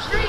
Street.